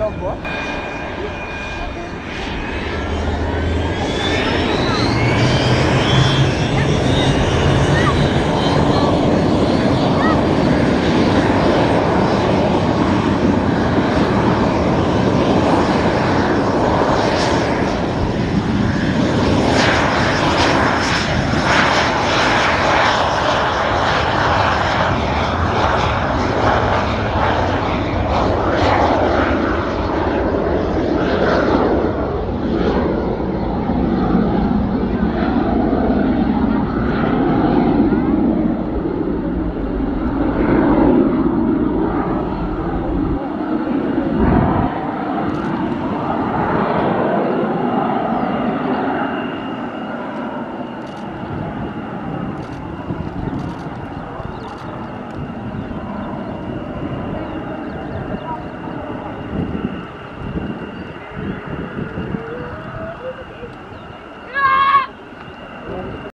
melhor gosto.